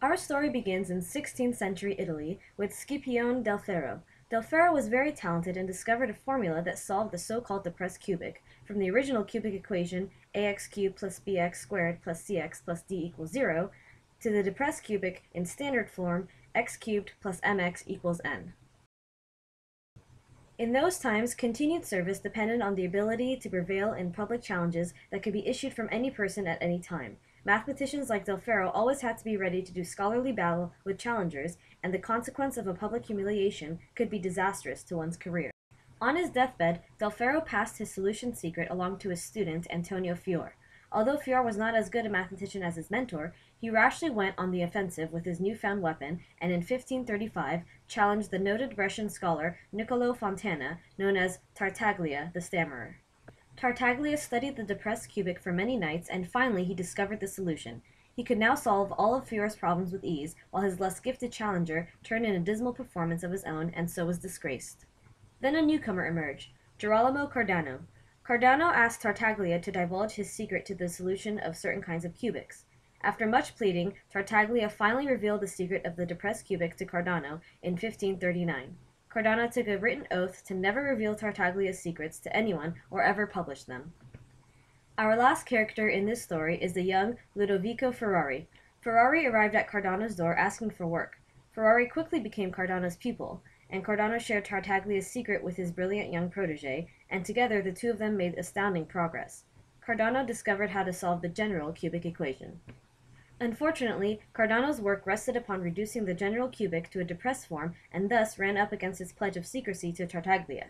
Our story begins in 16th century Italy with Scipione del Ferro. Del Ferro was very talented and discovered a formula that solved the so-called depressed cubic from the original cubic equation ax cubed plus bx squared plus cx plus d equals 0 to the depressed cubic in standard form x cubed plus mx equals n. In those times, continued service depended on the ability to prevail in public challenges that could be issued from any person at any time. Mathematicians like Del Ferro always had to be ready to do scholarly battle with challengers, and the consequence of a public humiliation could be disastrous to one's career. On his deathbed, Del Ferro passed his solution secret along to his student Antonio Fior. Although Fior was not as good a mathematician as his mentor, he rashly went on the offensive with his newfound weapon, and in 1535 challenged the noted Brescian scholar Niccolò Fontana, known as Tartaglia the Stammerer. Tartaglia studied the depressed cubic for many nights, and finally he discovered the solution. He could now solve all of Fior's problems with ease, while his less gifted challenger turned in a dismal performance of his own, and so was disgraced. Then a newcomer emerged, Girolamo Cardano. Cardano asked Tartaglia to divulge his secret to the solution of certain kinds of cubics. After much pleading, Tartaglia finally revealed the secret of the depressed cubic to Cardano in 1539. Cardano took a written oath to never reveal Tartaglia's secrets to anyone or ever publish them. Our last character in this story is the young Ludovico Ferrari. Ferrari arrived at Cardano's door asking for work. Ferrari quickly became Cardano's pupil, and Cardano shared Tartaglia's secret with his brilliant young protege, and together the two of them made astounding progress. Cardano discovered how to solve the general cubic equation. Unfortunately, Cardano's work rested upon reducing the general cubic to a depressed form, and thus ran up against his pledge of secrecy to Tartaglia.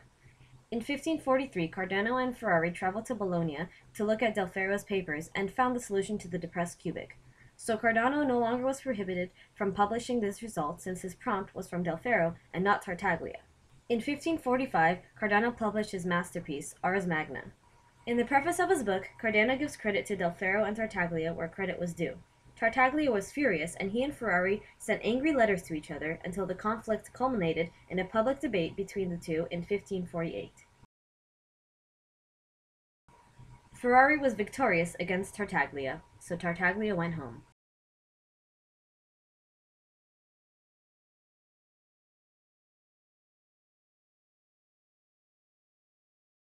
In 1543, Cardano and Ferrari traveled to Bologna to look at Del Ferro's papers, and found the solution to the depressed cubic. So Cardano no longer was prohibited from publishing this result, since his prompt was from Del Ferro and not Tartaglia. In 1545, Cardano published his masterpiece, Ars Magna. In the preface of his book, Cardano gives credit to Del Ferro and Tartaglia where credit was due. Tartaglia was furious, and he and Ferrari sent angry letters to each other until the conflict culminated in a public debate between the two in 1548. Ferrari was victorious against Tartaglia, so Tartaglia went home.